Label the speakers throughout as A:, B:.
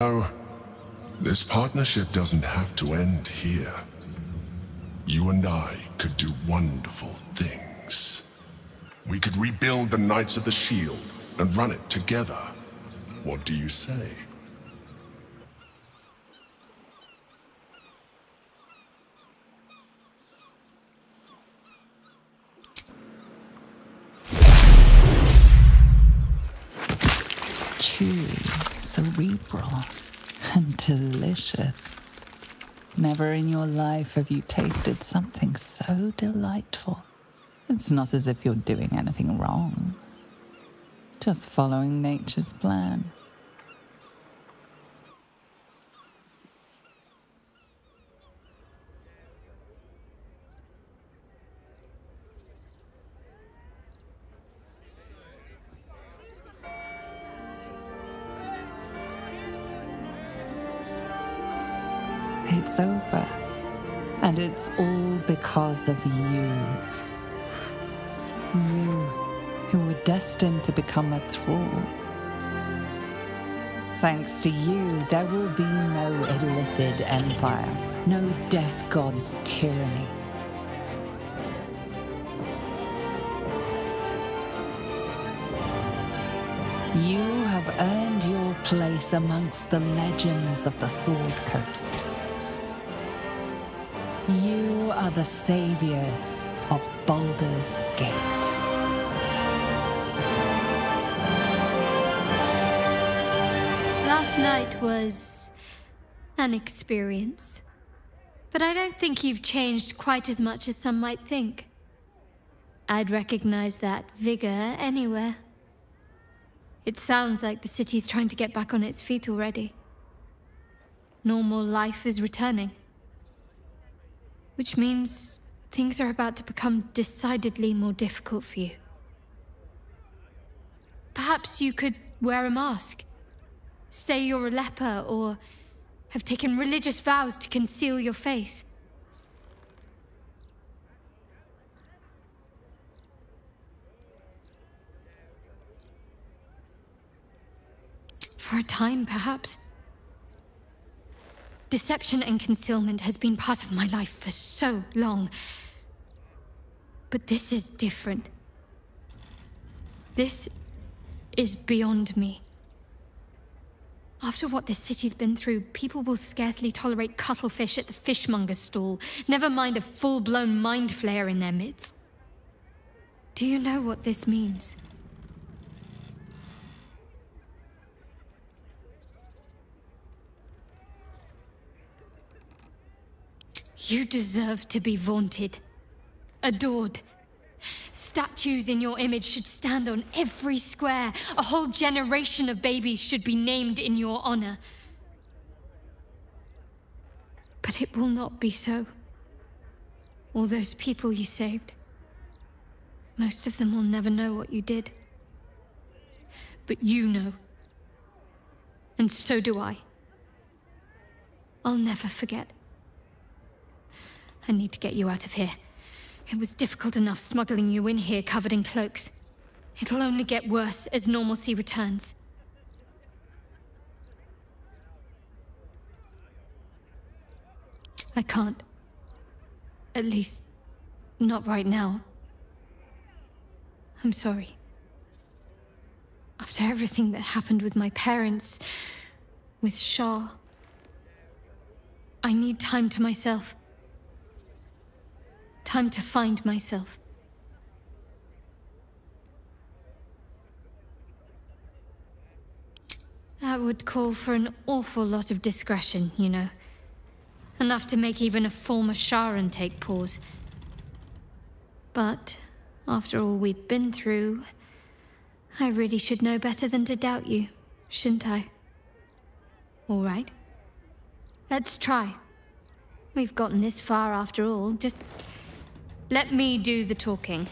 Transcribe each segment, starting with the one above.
A: No, this partnership doesn't have to end here. You and I could do wonderful things. We could rebuild the Knights of the Shield and run it together. What do you say?
B: chewy, cerebral, and delicious. Never in your life have you tasted something so delightful. It's not as if you're doing anything wrong, just following nature's plan. It's over. And it's all because of you. You, who were destined to become a thrall. Thanks to you, there will be no Illithid Empire, no Death God's tyranny. You have earned your place amongst the legends of the Sword Coast. Are the saviors of Baldur's Gate.
C: Last night was an experience. But I don't think you've changed quite as much as some might think. I'd recognize that vigor anywhere. It sounds like the city's trying to get back on its feet already. Normal life is returning. Which means things are about to become decidedly more difficult for you. Perhaps you could wear a mask. Say you're a leper, or have taken religious vows to conceal your face. For a time, perhaps. Deception and concealment has been part of my life for so long. But this is different. This is beyond me. After what this city's been through, people will scarcely tolerate cuttlefish at the fishmonger's stall, never mind a full-blown mind flayer in their midst. Do you know what this means? You deserve to be vaunted, adored. Statues in your image should stand on every square. A whole generation of babies should be named in your honor. But it will not be so. All those people you saved, most of them will never know what you did. But you know. And so do I. I'll never forget. I need to get you out of here. It was difficult enough smuggling you in here covered in cloaks. It'll only get worse as normalcy returns. I can't. At least, not right now. I'm sorry. After everything that happened with my parents, with Shar, I need time to myself. Time to find myself. That would call for an awful lot of discretion, you know. Enough to make even a former Sharran take pause. But, after all we've been through, I really should know better than to doubt you, shouldn't I? All right. Let's try. We've gotten this far after all, just let me do the talking.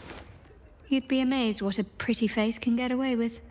C: You'd be amazed what a pretty face can get away with.